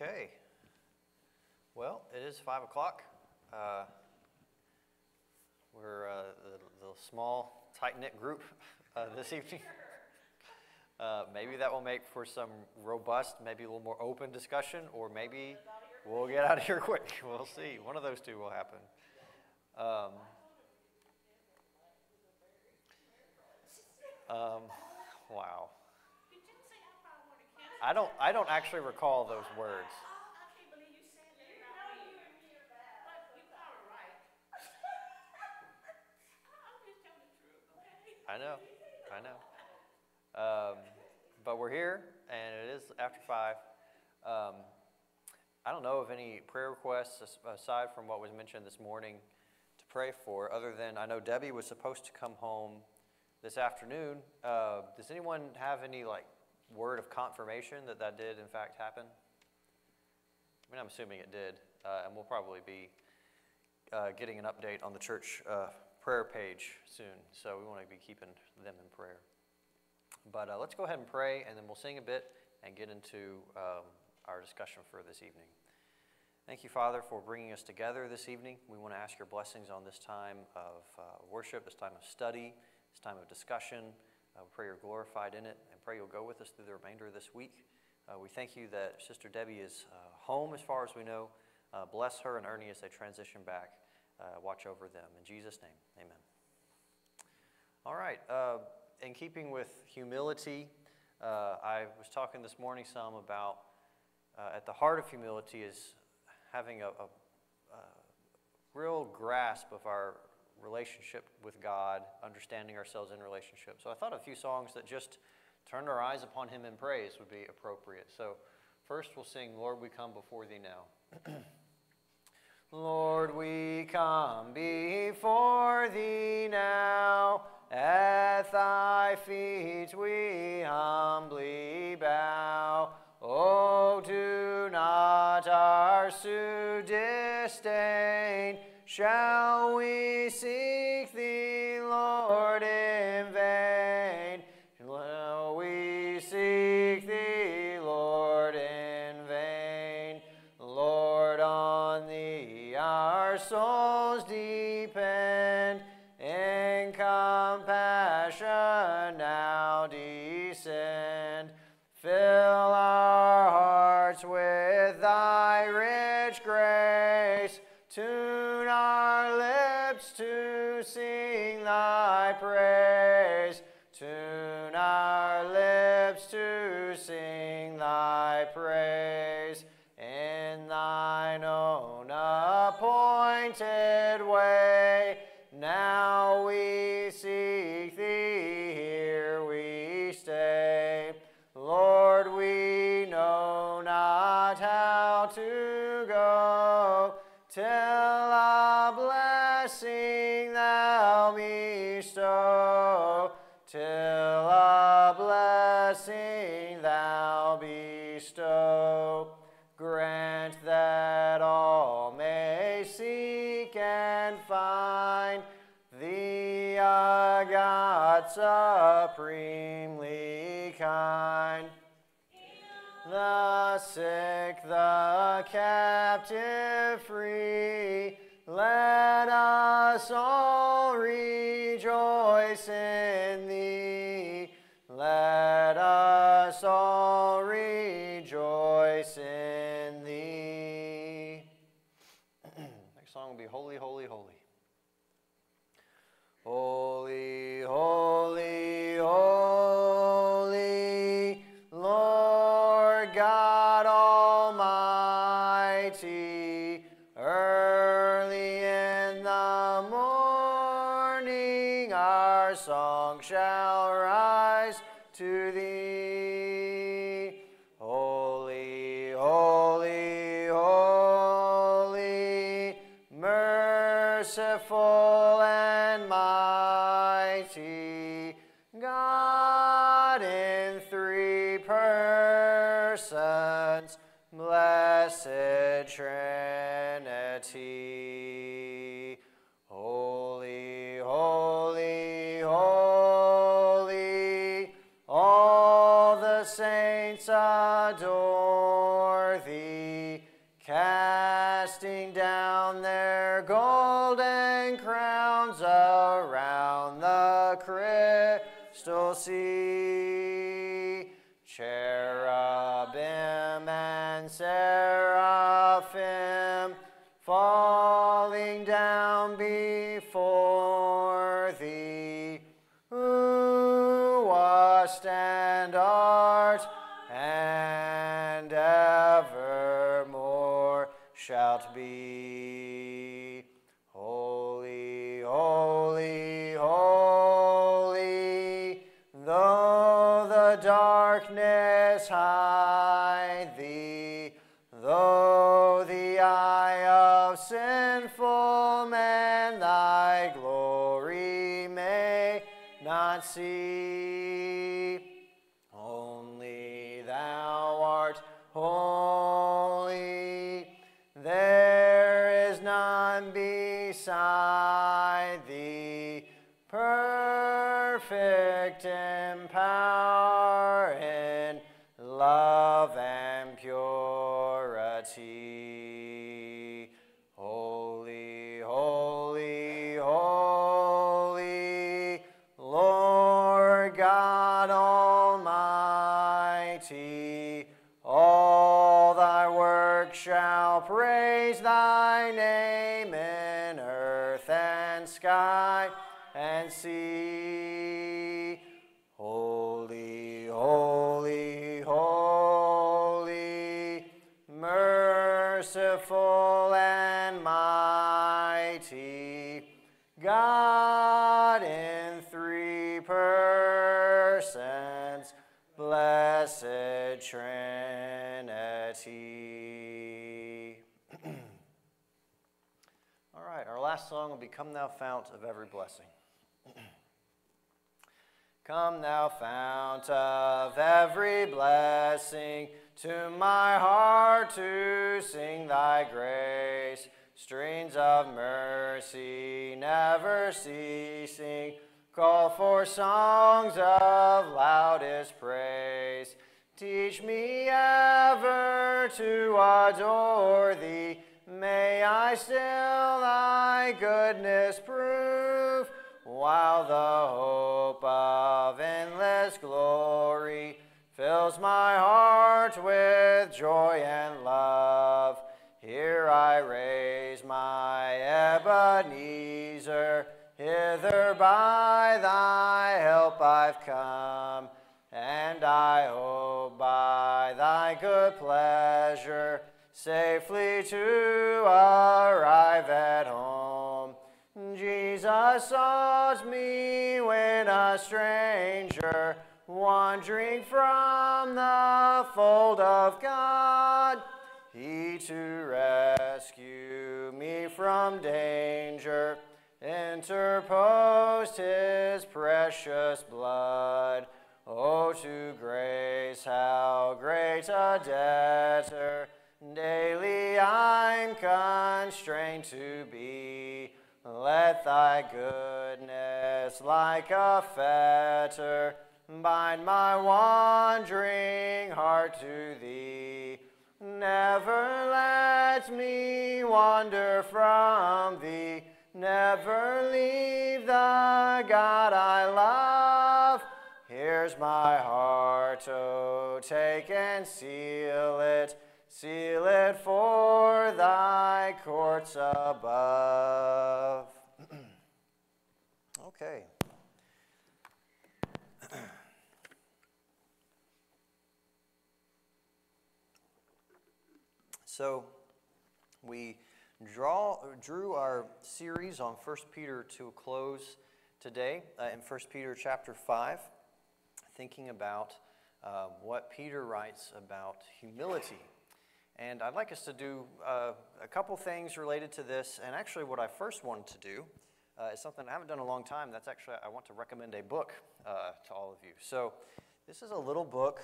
Okay. Well, it is 5 o'clock. Uh, we're uh, the, the small, tight knit group uh, this evening. Uh, maybe that will make for some robust, maybe a little more open discussion, or maybe we'll get out of here quick. We'll see. One of those two will happen. Um, um, wow. I don't, I don't actually recall those words. I know, I know. Um, but we're here, and it is after five. Um, I don't know of any prayer requests aside from what was mentioned this morning to pray for, other than I know Debbie was supposed to come home this afternoon. Uh, does anyone have any like word of confirmation that that did in fact happen? I mean, I'm assuming it did, uh, and we'll probably be uh, getting an update on the church uh, prayer page soon, so we want to be keeping them in prayer. But uh, let's go ahead and pray, and then we'll sing a bit and get into um, our discussion for this evening. Thank you, Father, for bringing us together this evening. We want to ask your blessings on this time of uh, worship, this time of study, this time of discussion. Uh, we pray you're glorified in it and pray you'll go with us through the remainder of this week. Uh, we thank you that Sister Debbie is uh, home as far as we know. Uh, bless her and Ernie as they transition back. Uh, watch over them. In Jesus' name, amen. All right. In keeping with humility, I was talking this morning some about at the heart of humility is having a, a real grasp of our relationship with God, understanding ourselves in relationship. So I thought a few songs that just turn our eyes upon Him in praise would be appropriate. So first we'll sing, Lord, we come before Thee now. Lord, we come before Thee now. At Thy feet we humbly bow. Oh, do not our suit disdain. Shall we seek thee, Lord, in vain? Shall we seek thee, Lord, in vain? Lord, on thee our souls depend. In compassion now descend. Fill our hearts with thy rich grace. Our to sing thy praise. Tune our lips to sing Supremely kind. The sick, the captive free, let us all rejoice in thee. Let us all Holy, holy, holy, Lord God Almighty, early in the morning our song shall rise to persons, blessed Trinity. Holy, holy, holy, all the saints adore thee. casting down their golden crowns around the crystal sea. See. Only thou art holy, there is none beside thee, perfect in power, and love last song will be Come Thou Fount of Every Blessing. Come, thou fount of every blessing, to my heart to sing thy grace. Streams of mercy never ceasing, call for songs of loudest praise. Teach me ever to adore thee. May I still thy goodness prove, while the hope of endless glory fills my heart with joy and love. Here I raise my Ebenezer, hither by thy help I've come, and I hope by thy good pleasure safely to arrive at home. Jesus sought me when a stranger, wandering from the fold of God. He to rescue me from danger interposed his precious blood. Oh, to grace, how great a debtor daily I'm constrained to be. Let thy goodness, like a fetter, bind my wandering heart to thee. Never let me wander from thee. Never leave the God I love. Here's my heart, oh, take and seal it. Seal it for thy courts above. okay. so we draw, drew our series on 1 Peter to a close today uh, in 1 Peter chapter 5, thinking about uh, what Peter writes about humility. And I'd like us to do uh, a couple things related to this. And actually, what I first wanted to do uh, is something I haven't done in a long time. That's actually, I want to recommend a book uh, to all of you. So, this is a little book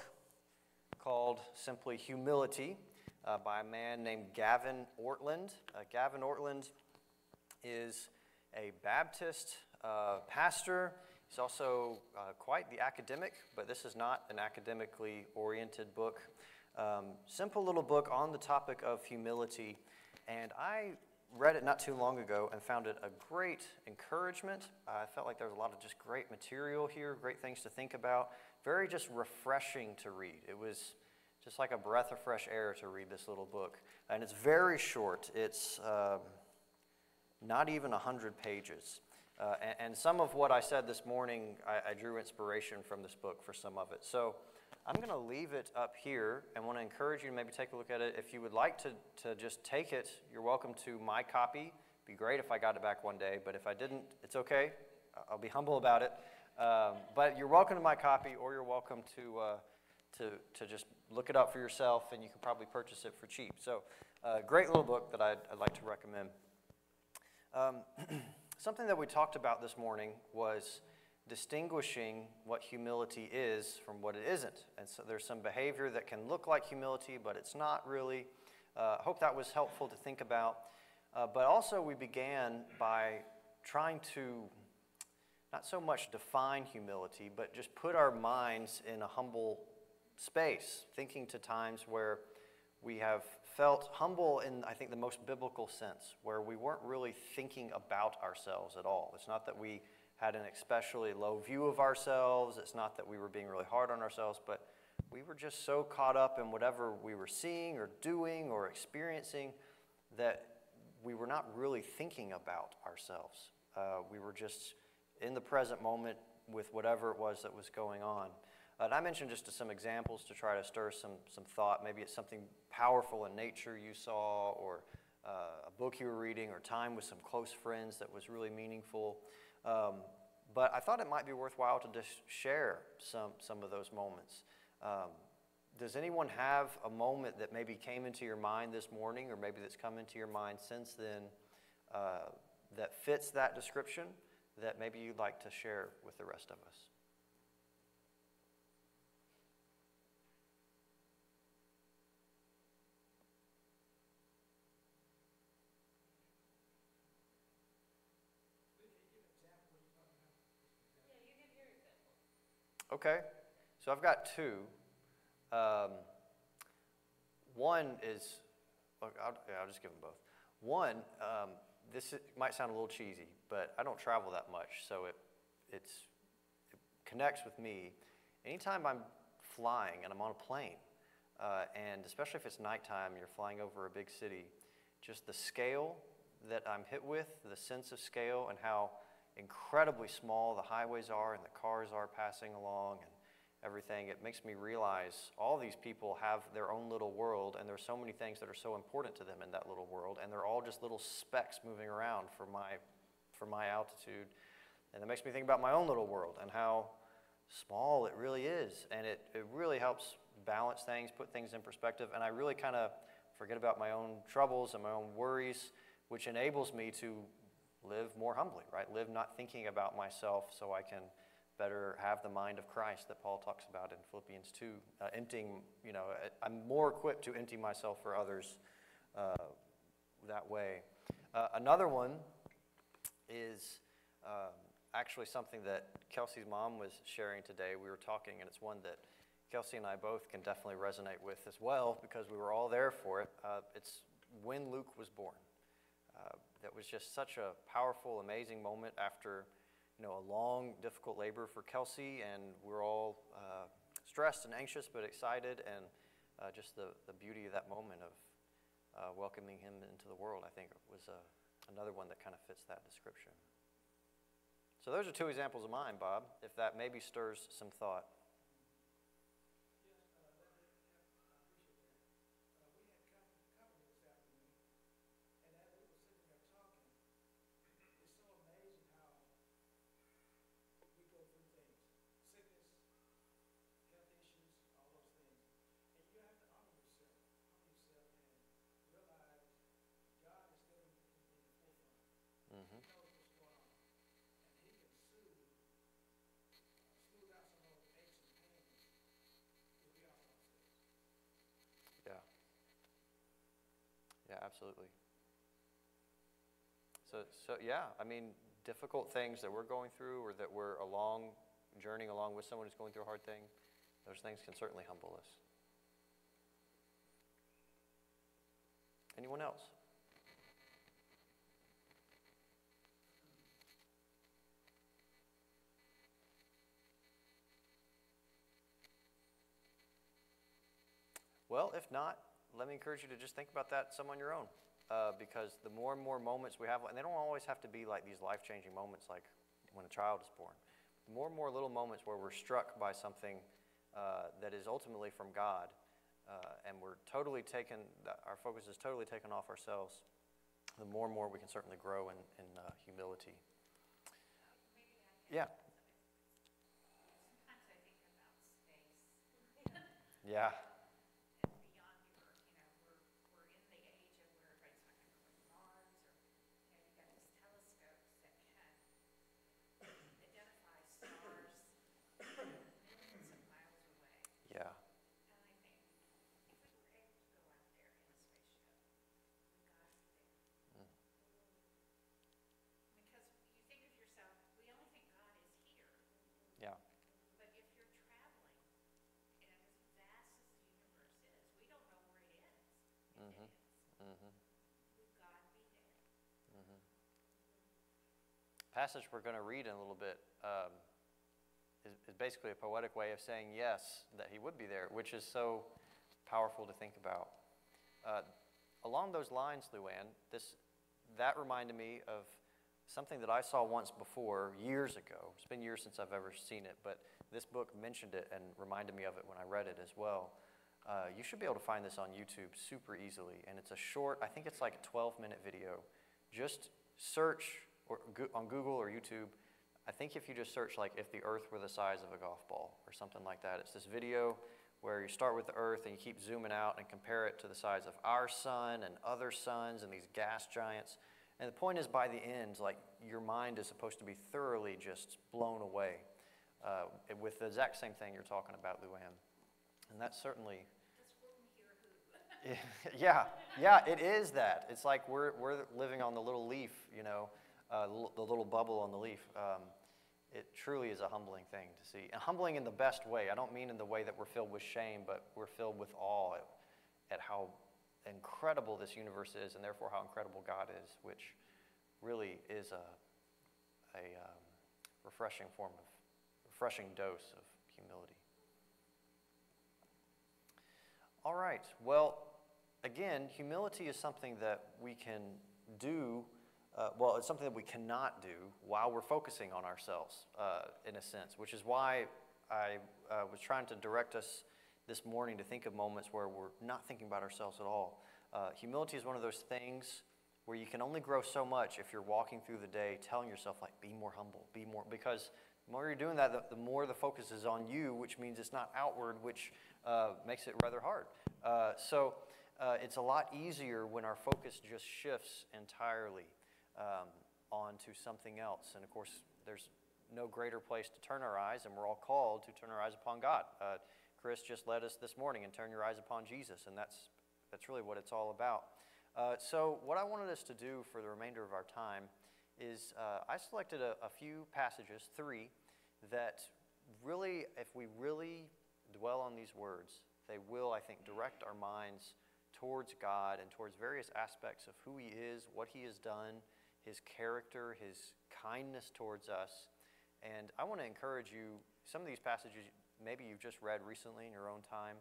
called simply Humility uh, by a man named Gavin Ortlund. Uh, Gavin Ortlund is a Baptist uh, pastor. He's also quite the academic, but this is not an academically oriented book. Um, simple little book on the topic of humility. and I read it not too long ago and found it a great encouragement. I felt like there was a lot of just great material here, great things to think about, very just refreshing to read. It was just like a breath of fresh air to read this little book. And it's very short, it's um, not even 100 pages. Uh, and, and, some of what I said this morning, I, I drew inspiration from this book for some of it. So I'm going to leave it up here and want to encourage you to maybe take a look at it. If you would like to, to just take it, you're welcome to my copy. It'd be great if I got it back one day, but if I didn't, it's okay. I'll be humble about it. Um, but you're welcome to my copy, or you're welcome to, uh, to, to just look it up for yourself, and you can probably purchase it for cheap. So, uh, great little book that I'd, I'd like to recommend. Um, something that we talked about this morning was distinguishing what humility is from what it isn't. And so there's some behavior that can look like humility, but it's not really. I uh, hope that was helpful to think about. Uh, but also, we began by trying to not so much define humility, but just put our minds in a humble space, thinking to times where we have felt humble in, I think, the most biblical sense, where we weren't really thinking about ourselves at all. It's not that we had an especially low view of ourselves. It's not that we were being really hard on ourselves, but we were just so caught up in whatever we were seeing or doing or experiencing that we were not really thinking about ourselves. Uh, we were just in the present moment with whatever it was that was going on. And I mentioned just some examples to try to stir some, some thought. Maybe it's something powerful in nature you saw, or uh, a book you were reading, or time with some close friends that was really meaningful. Um, but I thought it might be worthwhile to just share some, some of those moments. Um, does anyone have a moment that maybe came into your mind this morning, or maybe that's come into your mind since then, uh, that fits that description that maybe you'd like to share with the rest of us? Okay, so I've got two. Um, one is, I'll, yeah, I'll just give them both. One, um, this might sound a little cheesy, but I don't travel that much, so it, it's, it connects with me. Anytime I'm flying and I'm on a plane, uh, and especially if it's nighttime, you're flying over a big city, just the scale that I'm hit with, the sense of scale, and how incredibly small the highways are and the cars are passing along and everything, it makes me realize all these people have their own little world and there's so many things that are so important to them in that little world and they're all just little specks moving around for my, for my altitude. And it makes me think about my own little world and how small it really is. And it, it really helps balance things, put things in perspective. And I really kind of forget about my own troubles and my own worries, which enables me to live more humbly, right? Live not thinking about myself so I can better have the mind of Christ that Paul talks about in Philippians 2. Uh, emptying, you know, I'm more equipped to empty myself for others uh, that way. Uh, another one is um, actually something that Kelsey's mom was sharing today. We were talking, and it's one that Kelsey and I both can definitely resonate with as well because we were all there for it. Uh, it's when Luke was born. That was just such a powerful, amazing moment after you know, a long, difficult labor for Kelsey, and we're all uh, stressed and anxious but excited, and uh, just the, the beauty of that moment of uh, welcoming him into the world, I think, was uh, another one that kind of fits that description. So, those are two examples of mine, Bob, if that maybe stirs some thought. absolutely. So, so yeah, I mean, difficult things that we're going through or that we're along, journeying along with someone who's going through a hard thing, those things can certainly humble us. Anyone else? Well, if not, let me encourage you to just think about that some on your own. Uh, because the more and more moments we have, and they don't always have to be like these life changing moments like when a child is born. The more and more little moments where we're struck by something uh, that is ultimately from God, uh, and we're totally taken, our focus is totally taken off ourselves, the more and more we can certainly grow in, in uh, humility. Yeah. Yeah. Passage we're going to read in a little bit um, is, is, basically a poetic way of saying yes, that he would be there, which is so powerful to think about. Uh, along those lines, Luann, this, that reminded me of something that I saw once before, years ago. It's been years since I've ever seen it, but this book mentioned it and reminded me of it when I read it as well. Uh, you should be able to find this on YouTube super easily, and it's a short, I think it's like a 12 minute video. Just search or on Google or YouTube, I think if you just search like if the earth were the size of a golf ball or something like that, it's this video where you start with the earth and you keep zooming out and compare it to the size of our sun and other suns and these gas giants. And the point is, by the end, like your mind is supposed to be thoroughly just blown away uh, with the exact same thing you're talking about, Luann. And that's certainly. yeah, yeah, it is that. It's like we're, we're living on the little leaf, you know, uh, the little bubble on the leaf. Um, it truly is a humbling thing to see. And humbling in the best way. I don't mean in the way that we're filled with shame, but we're filled with awe at, at how incredible this universe is, and therefore how incredible God is, which really is a, a um, refreshing form of, refreshing dose of humility. All right. Well, again, humility is something that we can do uh, well, it's something that we cannot do while we're focusing on ourselves, uh, in a sense, which is why I uh, was trying to direct us this morning to think of moments where we're not thinking about ourselves at all. Uh, humility is one of those things where you can only grow so much if you're walking through the day telling yourself, like, be more humble, be more, because the more you're doing that, the, the more the focus is on you, which means it's not outward, which uh, makes it rather hard. Uh, so, it's a lot easier when our focus just shifts entirely um, onto something else. And of course, there's no greater place to turn our eyes, and we're all called to turn our eyes upon God. Uh, Chris just led us this morning and turn your eyes upon Jesus, and that's, that's really what it's all about. Uh, so, what I wanted us to do for the remainder of our time is uh, I selected a, a few passages, three, that really, if we really dwell on these words, they will, I think, direct our minds towards God and towards various aspects of who He is, what He has done, his character, his kindness towards us. And I want to encourage you, some of these passages maybe you've just read recently in your own time,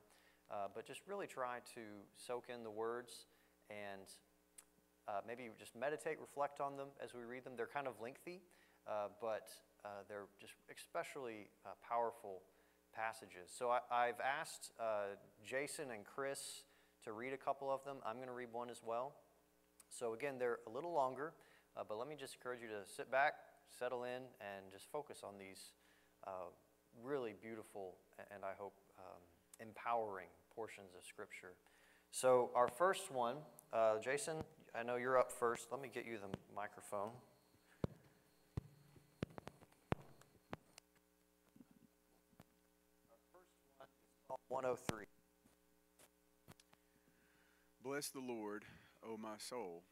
uh, but just really try to soak in the words and uh, maybe just meditate, reflect on them as we read them. They're kind of lengthy, uh, but uh, they're just especially uh, powerful passages. So I, have asked uh, Jason and Chris to read a couple of them. I'm going to read one as well. So again, they're a little longer. Uh, but let me just encourage you to sit back, settle in, and just focus on these uh, really beautiful and I hope um, empowering portions of Scripture. So, our first one, uh, Jason, I know you're up first. Let me get you the microphone. Our first one is Psalm 103. Bless the Lord, O my soul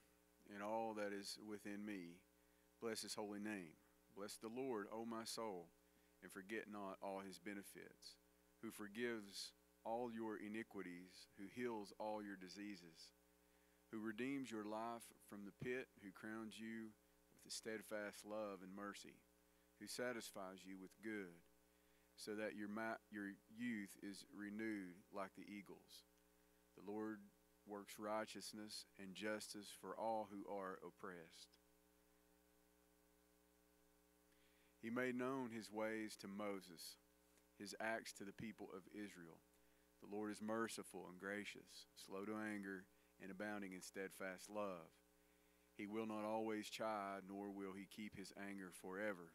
and all that is within me. Bless his holy name. Bless the Lord, O my soul, and forget not all his benefits, who forgives all your iniquities, who heals all your diseases, who redeems your life from the pit, who crowns you with a steadfast love and mercy, who satisfies you with good, so that your, your youth is renewed like the eagles. The Lord works righteousness and justice for all who are oppressed. He made known his ways to Moses, his acts to the people of Israel. The Lord is merciful and gracious, slow to anger, and abounding in steadfast love. He will not always chide, nor will he keep his anger forever.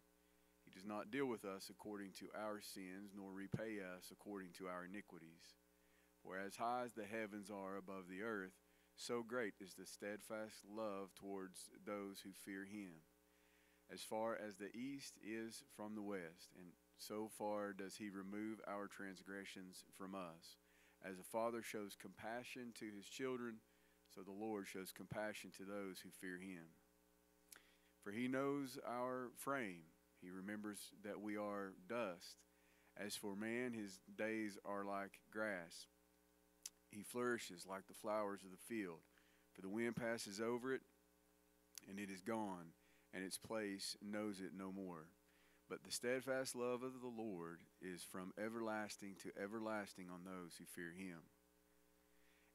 He does not deal with us according to our sins, nor repay us according to our iniquities. For as high as the heavens are above the earth, so great is the steadfast love towards those who fear him. As far as the east is from the west, and so far does he remove our transgressions from us. As a father shows compassion to his children, so the Lord shows compassion to those who fear him. For he knows our frame, he remembers that we are dust. As for man, his days are like grass. He flourishes like the flowers of the field. For the wind passes over it, and it is gone, and its place knows it no more. But the steadfast love of the Lord is from everlasting to everlasting on those who fear him,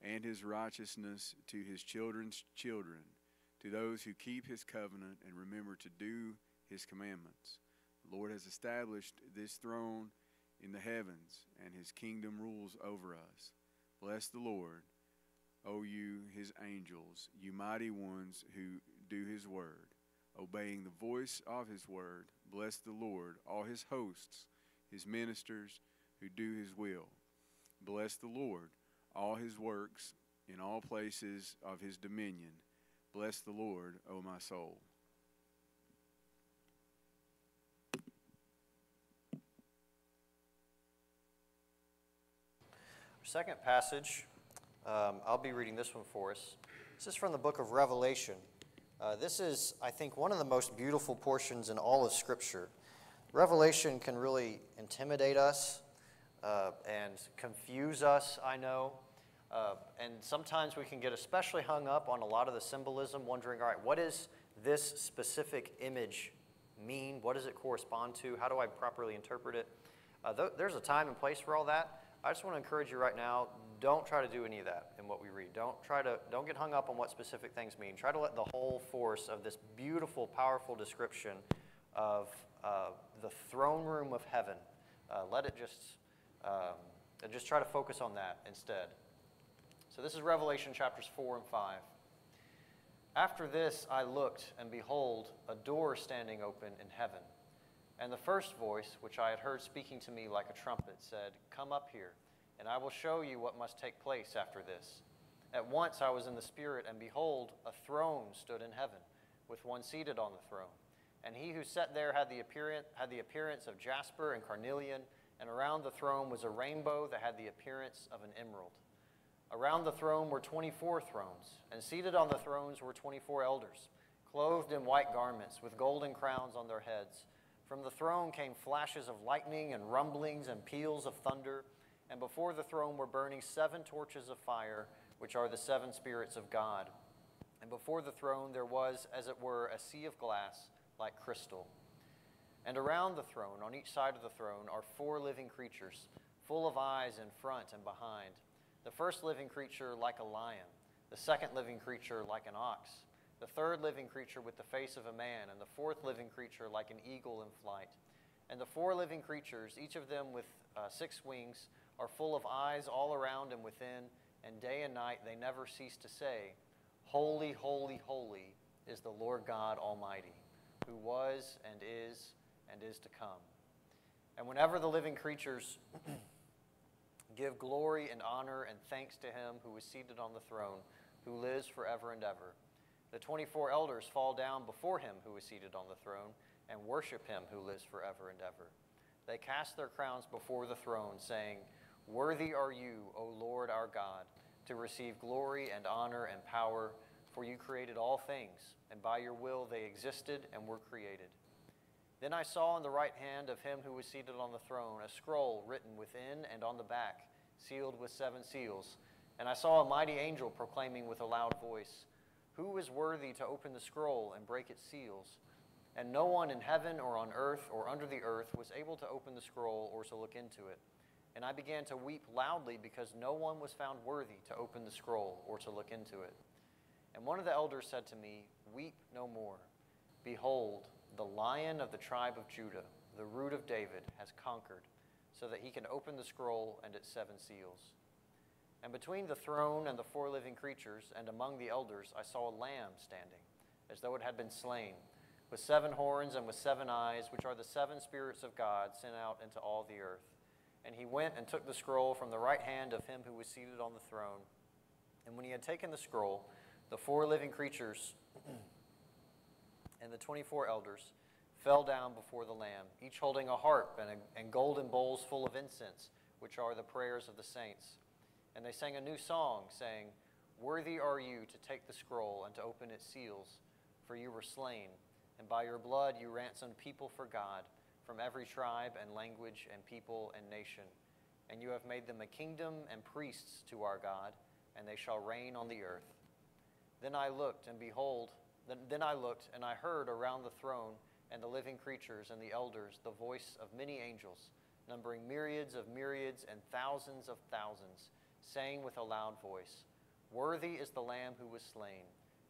and his righteousness to his children's children, to those who keep his covenant and remember to do his commandments. The Lord has established this throne in the heavens, and his kingdom rules over us. Bless the Lord, O you his angels, you mighty ones who do his word, obeying the voice of his word. Bless the Lord, all his hosts, his ministers who do his will. Bless the Lord, all his works in all places of his dominion. Bless the Lord, O my soul. Second passage, um, I'll be reading this one for us. This is from the book of Revelation. Uh, this is, I think, one of the most beautiful portions in all of Scripture. Revelation can really intimidate us uh, and confuse us, I know. Uh, and sometimes we can get especially hung up on a lot of the symbolism, wondering, all right, what does this specific image mean? What does it correspond to? How do I properly interpret it? Uh, th- there's a time and place for all that. I just want to encourage you right now, don't try to do any of that in what we read. Don't try to don't get hung up on what specific things mean. Try to let the whole force of this beautiful, powerful description of uh, the throne room of heaven, uh, let it just um, just try to focus on that instead. So this is Revelation chapters 4 and 5. After this I looked, and behold, a door standing open in heaven. And the first voice, which I had heard speaking to me like a trumpet, said, Come up here, and I will show you what must take place after this. At once I was in the Spirit, and behold, a throne stood in heaven, with one seated on the throne. And he who sat there had the, appearance, had the appearance of jasper and carnelian, and around the throne was a rainbow that had the appearance of an emerald. Around the throne were 24 thrones, and seated on the thrones were 24 elders, clothed in white garments, with golden crowns on their heads. From the throne came flashes of lightning and rumblings and peals of thunder, and before the throne were burning seven torches of fire, which are the seven spirits of God. And before the throne there was, as it were, a sea of glass like crystal. And around the throne, on each side of the throne, are four living creatures, full of eyes in front and behind. The first living creature like a lion, the second living creature like an ox the third living creature with the face of a man, and the fourth living creature like an eagle in flight. And the four living creatures, each of them with uh, six wings, are full of eyes all around and within, and day and night they never cease to say, Holy, holy, holy is the Lord God Almighty, who was and is and is to come. And whenever the living creatures give glory and honor and thanks to him who is seated on the throne, who lives forever and ever, the 24 elders fall down before him who is seated on the throne and worship him who lives forever and ever. They cast their crowns before the throne, saying, Worthy are you, O Lord our God, to receive glory and honor and power, for you created all things, and by your will they existed and were created. Then I saw in the right hand of him who was seated on the throne a scroll written within and on the back, sealed with seven seals. And I saw a mighty angel proclaiming with a loud voice, who is worthy to open the scroll and break its seals? And no one in heaven or on earth or under the earth was able to open the scroll or to look into it. And I began to weep loudly because no one was found worthy to open the scroll or to look into it. And one of the elders said to me, Weep no more. Behold, the lion of the tribe of Judah, the root of David, has conquered, so that he can open the scroll and its seven seals. And between the throne and the four living creatures, and among the elders, I saw a lamb standing, as though it had been slain, with seven horns and with seven eyes, which are the seven spirits of God sent out into all the earth. And he went and took the scroll from the right hand of him who was seated on the throne. And when he had taken the scroll, the four living creatures and the 24 elders fell down before the Lamb, each holding a harp and, a, and golden bowls full of incense, which are the prayers of the saints. And they sang a new song, saying, Worthy are you to take the scroll and to open its seals, for you were slain, and by your blood you ransomed people for God from every tribe and language and people and nation. And you have made them a kingdom and priests to our God, and they shall reign on the earth. Then I looked, and behold, then, I looked, and I heard around the throne and the living creatures and the elders the voice of many angels, numbering myriads of myriads and thousands of thousands, saying with a loud voice, Worthy is the Lamb who was slain,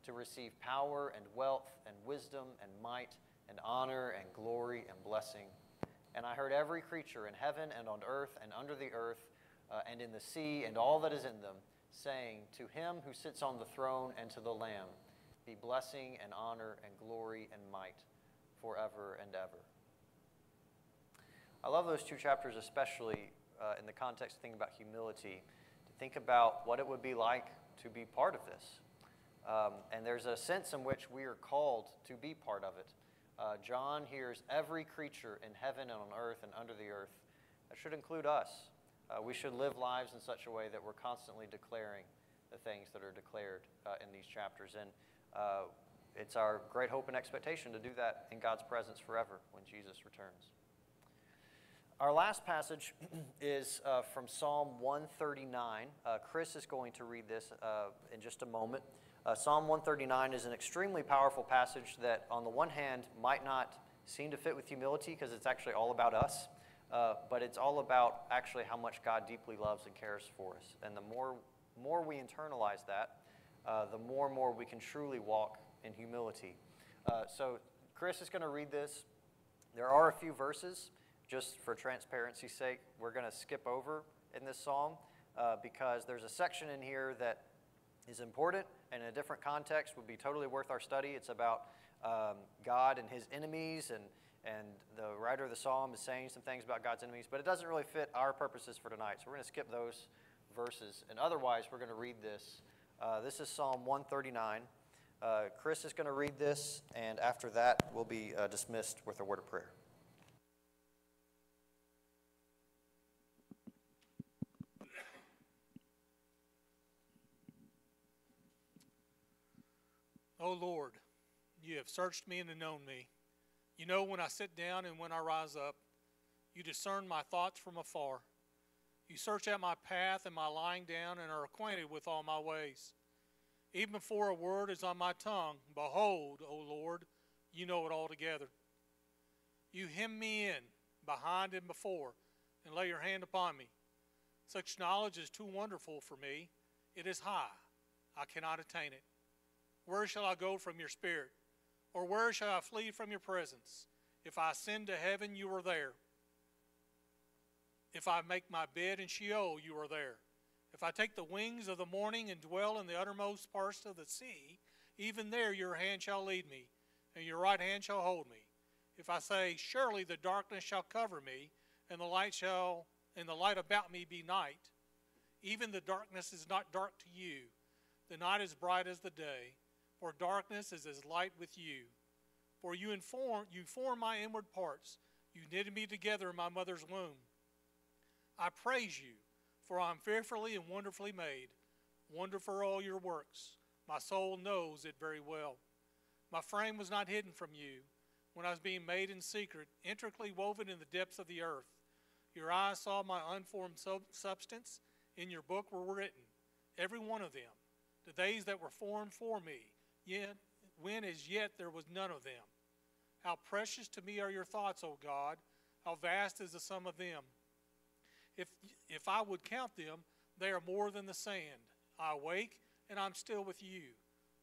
to receive power and wealth and wisdom and might and honor and glory and blessing. And I heard every creature in heaven and on earth and under the earth uh, and in the sea and all that is in them, saying, To him who sits on the throne and to the Lamb be blessing and honor and glory and might forever and ever. I love those two chapters, especially uh, in the context of thinking about humility, think about what it would be like to be part of this. Um, and there's a sense in which we are called to be part of it. Uh, John hears every creature in heaven and on earth and under the earth. That should include us. Uh, we should live lives in such a way that we're constantly declaring the things that are declared uh, in these chapters. And uh, it's our great hope and expectation to do that in God's presence forever when Jesus returns. Our last passage is uh, from Psalm 139. Uh, Chris is going to read this uh, in just a moment. Uh, Psalm 139 is an extremely powerful passage that, on the one hand, might not seem to fit with humility because it's actually all about us, uh, but it's all about actually how much God deeply loves and cares for us. And the more, more we internalize that, uh, the more and more we can truly walk in humility. So, Chris is going to read this. There are a few verses, just for transparency's sake, we're going to skip over in this psalm uh, because there's a section in here that is important and in a different context would be totally worth our study. It's about um, God and his enemies, and, and the writer of the psalm is saying some things about God's enemies, but it doesn't really fit our purposes for tonight. So we're going to skip those verses. And otherwise, we're going to read this. Uh, this is Psalm 139. Uh, Chris is going to read this, and after that, we'll be uh, dismissed with a word of prayer. O Lord, you have searched me and have known me. You know when I sit down and when I rise up. You discern my thoughts from afar. You search out my path and my lying down and are acquainted with all my ways. Even before a word is on my tongue, behold, O Lord, you know it altogether. You hem me in, behind and before, and lay your hand upon me. Such knowledge is too wonderful for me. It is high. I cannot attain it. Where shall I go from your spirit? Or where shall I flee from your presence? If I ascend to heaven, you are there. If I make my bed in Sheol, you are there. If I take the wings of the morning and dwell in the uttermost parts of the sea, even there your hand shall lead me, and your right hand shall hold me. If I say, Surely the darkness shall cover me, and the light shall and the light about me be night, even the darkness is not dark to you. The night is bright as the day for darkness is as light with you. For you inform you form my inward parts. You knitted me together in my mother's womb. I praise you, for I am fearfully and wonderfully made. Wonderful are all your works. My soul knows it very well. My frame was not hidden from you when I was being made in secret, intricately woven in the depths of the earth. Your eyes saw my unformed sub- substance. In your book were written, every one of them, the days that were formed for me yet when as yet there was none of them. How precious to me are your thoughts, O God! How vast is the sum of them! if, if I would count them, they are more than the sand. I awake, and I'm still with you.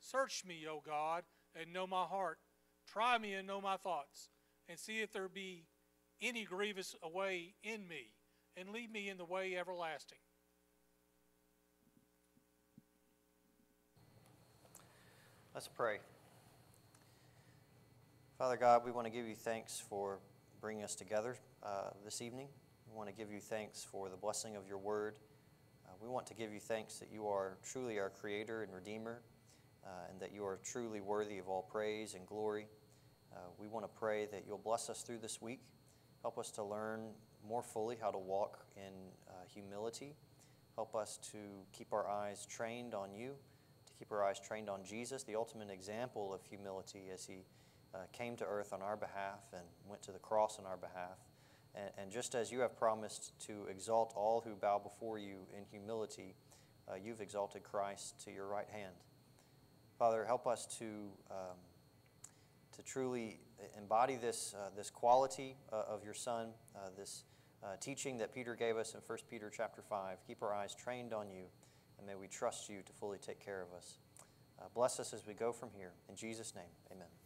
Search me, O God, and know my heart. Try me and know my thoughts, and see if there be any grievous way in me, and lead me in the way everlasting. Let's pray. Father God, we want to give you thanks for bringing us together uh, this evening. We want to give you thanks for the blessing of your word. Uh, we want to give you thanks that you are truly our creator and redeemer, uh, and that you are truly worthy of all praise and glory. Uh, we want to pray that you'll bless us through this week. Help us to learn more fully how to walk in uh, humility. Help us to keep our eyes trained on you, keep our eyes trained on Jesus, the ultimate example of humility as he uh, came to earth on our behalf and went to the cross on our behalf. And, and just as you have promised to exalt all who bow before you in humility, uh, you've exalted Christ to your right hand. Father, help us to, um, to truly embody this, uh, this quality uh, of your Son, uh, this uh, teaching that Peter gave us in 1 Peter chapter 5. Keep our eyes trained on you, and may we trust you to fully take care of us. Uh, bless us as we go from here. In Jesus' name, amen.